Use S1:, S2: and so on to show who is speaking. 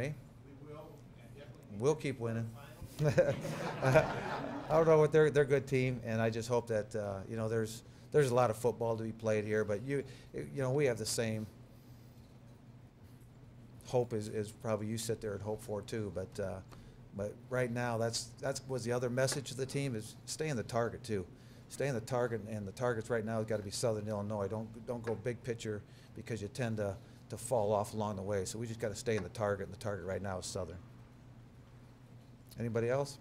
S1: me.
S2: We will.
S1: We'll keep winning. I don't know what they're they're a good team, and I just hope that uh, you know there's there's a lot of football to be played here, but you you know we have the same hope as, as probably you sit there and hope for too. But uh, but right now that's that's was the other message to the team is stay in the target too, stay in the target, and the targets right now has got to be Southern Illinois. Don't don't go big picture because you tend to to fall off along the way. So we just got to stay in the target, and the target right now is Southern. Anybody else?